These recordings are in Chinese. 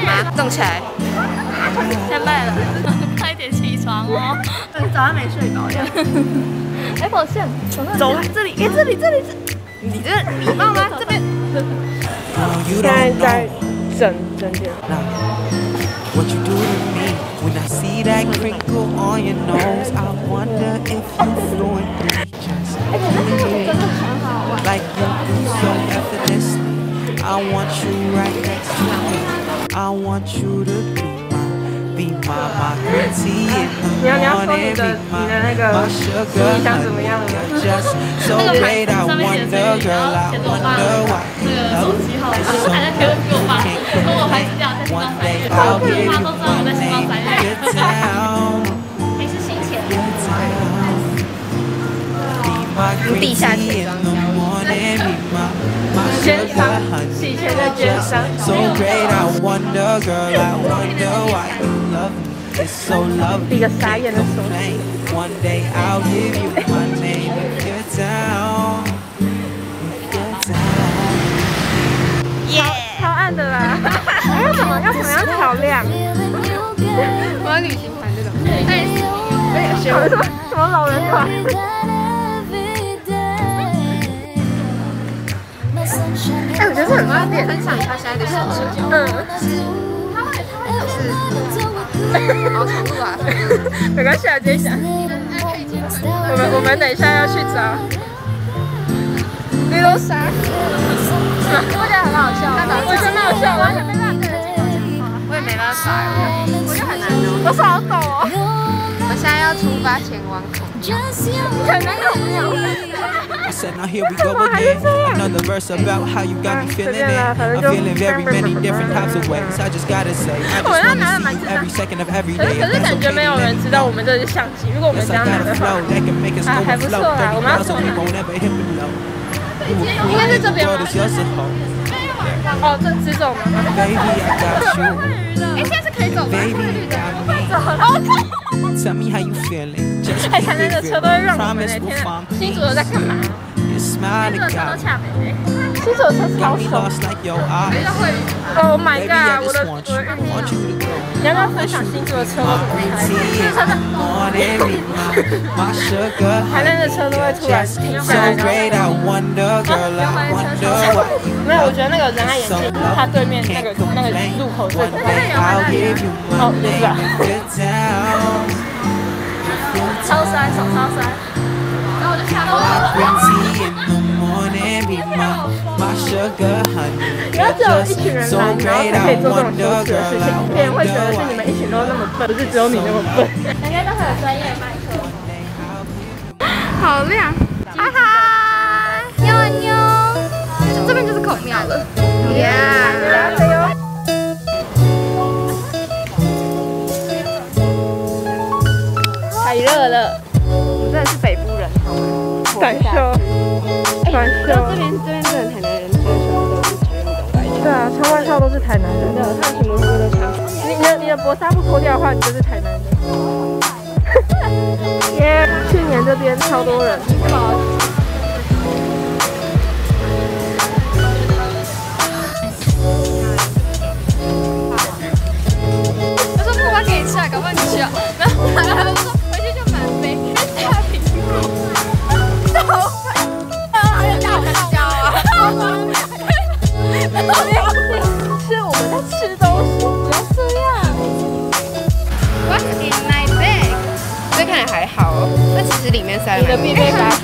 好吗？动起来，太慢了，快点起床哦！早上没睡饱呀。哎，抱歉，走了，这里，哎，这里，这里，这，你这礼貌吗？这边。现在在整整点。What you do to me when I see that crinkle on your nose? I wonder if you're flowing through just like you do so effortlessly. I want you right next to me. I want you to be my, be my, my green tea in the morning, be my, my sugar honey. You're just so great. I wonder, girl, I wonder why you love me so much. Can't complain. One day I'll give you my name, good town. 还是新钱？Be my green tea complain. One day I'll give you my name if you're down. If you're down. 超暗的啦！要怎么要怎么样调亮？我要旅行团这种。哎，哎，学什么什么老人团？哎，我觉得很方便。分享一下现在的行程。嗯。是。好长路啊！没关系啊，直接讲。我们我们等一下要去找绿豆沙。我觉得很好笑，我觉得蛮好笑，没办法跟人讲话。我也没办法，我觉得很难哦。我手好抖哦。我现在要出发前往 孔很难有没有？ I said, now here we go again. Another verse about how you got me feeling it. I'm feeling very many different types of ways. I just gotta say, I just wanna see you every second of every 可是 day. 可 If 是 that's 感觉 okay, 没有 then 人 let 知 me 道我 know. 们这是相机。如果我们 Yes, 这 I 样拿 got 的 a 话， flow that can make us 啊 go 还 and 不 flow. 错啦。我们要 30 做 miles 哪 we won't ever hit below. 应该是这边吗 World？is yours to hold. 哦，这直走吗？ Baby, I got you. 哎，现在是可以走吗？ Baby, you got me. 哦， Tell me how you feeling. 哎台南 it 的.车都会让我们 we'll 天！新竹的在干嘛新竹的车都美美。新竹的车超 lost like your eyes. Oh my god！我的我.的运气。go. 你要不要分享新竹的车都怎么开新竹车的台南的车都会突然 just 停下 so 来。I wonder, girl, I wonder why you 没有，我觉得那个人爱眼镜就是它对面那个那个路口最 my 哦，也是啊。超酸手超酸。然后我就吓到了你要只有一群人来然后才可以做这种羞耻的事情别人会觉得是你们一群都那么笨不是只有你那么笨人家都会有专业麦克好亮哈哈妞妞这边就是口庙了。耶短袖，短袖。这边这边真的台南人穿什么都是。对啊，穿外套都是台南人的，他们全部都是穿。你你的你的薄纱布脱掉的话，你就是台南人。耶！去年这边超多人。我说不管给你吃啊，搞不好你吃啊。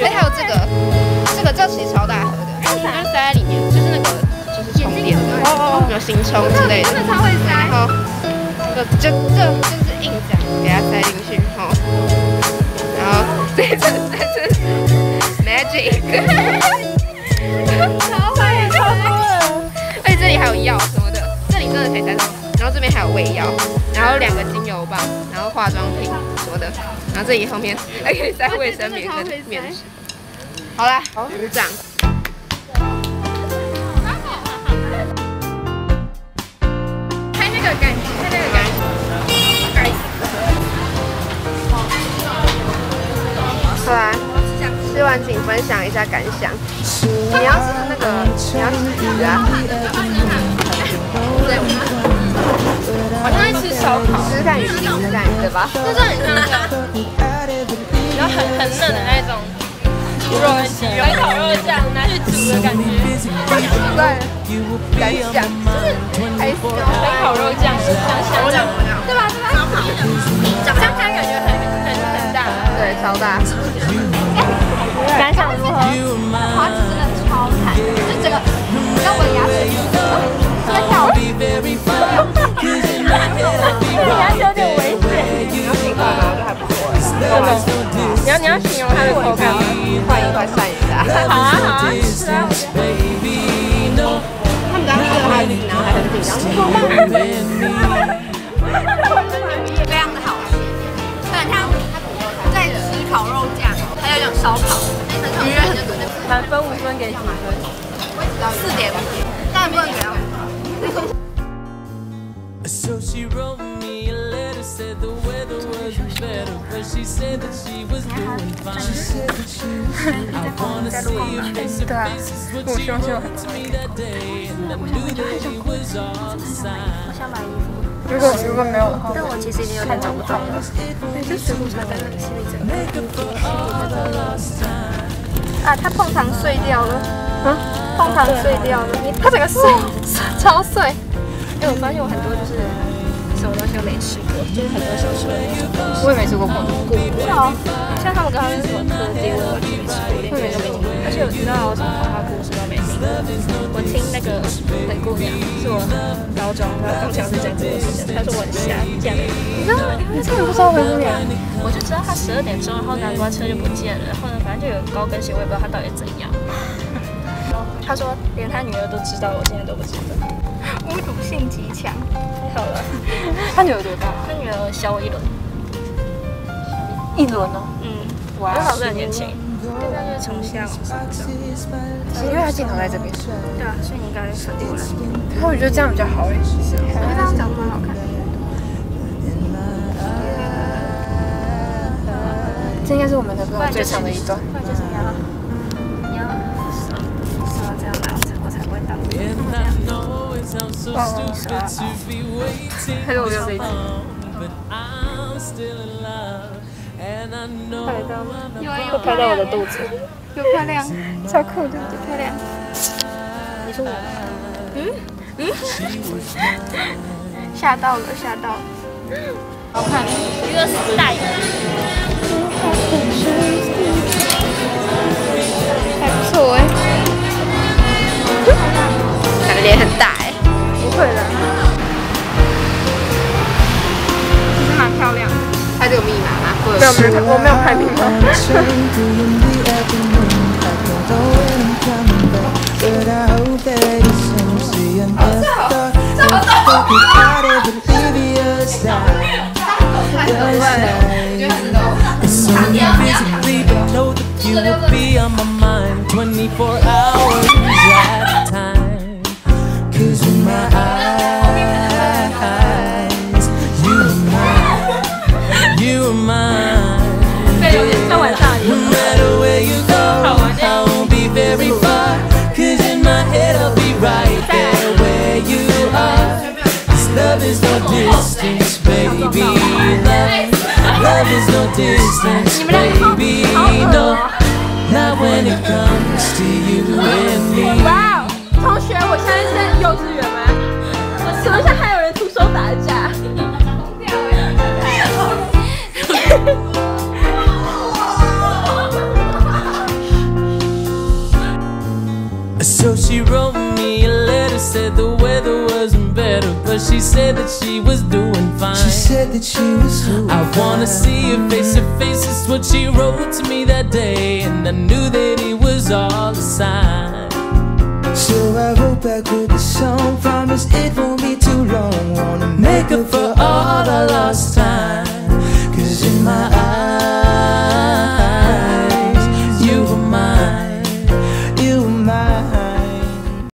哎，还有这个，这个这其实超大盒的，就是塞在里面，就是那个就是充电的，哦哦，有行充之类的。真的超会塞。这这这就是硬夹，给它塞进去，哈。然后这这这是 magic，超会超多了。而且这里还有药什么的，这里真的可以塞东西。然后这边还有胃药，然后两个精油棒，然后化妆品什么的。然后这里后面还可以塞卫生棉跟棉纸。好啦，鼓掌。开那个感觉，开那个感觉。好啦，吃完请分享一下感想。你要吃那个，你要吃鱼啊？对。好像在吃烧烤，就是看鱼鳞的感，对吧？就是很像那个，然后很很嫩的那种猪肉跟鸡肉，烤肉酱拿去煮的感觉，对，感想就是还是跟烤肉酱香香的，对吧？对吧？长相看感觉很很很大，对超大。感想如何？花枝真的你要你要形容它的口感吗？换一块算一下。好啊好啊，是啊。他们家吃了它的鱼，然后还很紧张，非常的好吃，对，它在吃烤肉酱，还有一种烧烤，鱼很多。满分五分给几分？四点五，但不能给 but she said that she was doing fine. She said that she was I wanna see your face to face is what she wrote to me that day, and I knew that it was all a sign. 如果如果没有的话，但我其实已经有点找不到了。对，就水果茶在那里心里整个。啊，它碰糖碎掉了。啊，碰糖碎掉了。它整个碎，超碎。哎，我发现我很多就是什么东西都没吃过，就是很多小时候的那种东西。我也没吃过碰糖。是啊，像他们刚刚那什么柯爹，我完全没吃过，连听都没听过。而且我知道什么童话故事都没听过。我听那个灰姑娘，是我高中然后中强是讲这个事情，他说我很瞎，竟然没听过。你知道你不知道灰姑娘？我就知道他十二点钟，然后南瓜车就不见了，然后呢，反正就有高跟鞋，我也不知道他到底怎样。他说连他女儿都知道，我现在都不知道。侮辱性极强，太好了。他女儿多大？他女儿小我一轮，一轮哦。嗯，我老师很年轻，应该就是从下往上长。因为他镜头在这边。对啊，所以你应该反过来。我觉得这样比较好哎。因为这样长得蛮好看的。这应该是我们的歌最长的一段。不然就是你要你要手手要这样拿，我才我才不会倒。又拍到我的肚子，又漂亮，超酷的，又漂亮。你说我？嗯嗯，吓到了，吓到了。好看，一个是大眼。码。But I hope that it's simply another oblivious side. It's only physically, but know that you will be on my mind 24 hours at a time. Cause in my distance, baby. Love, love is no distance, baby. No, not when it comes to you and me. 哇哦，同学，我现在是在幼稚园吗？请问一下，还有人徒手打架？ So she wrote me a letter, said the weather wasn't better, but she said that she was doing fine. She said that she was doing I wanna see her face to face, is what she wrote to me that day, and I knew that it was all a sign. So I wrote back with a song, promise it won't be too long. Wanna make up for all I lost time. Cause in my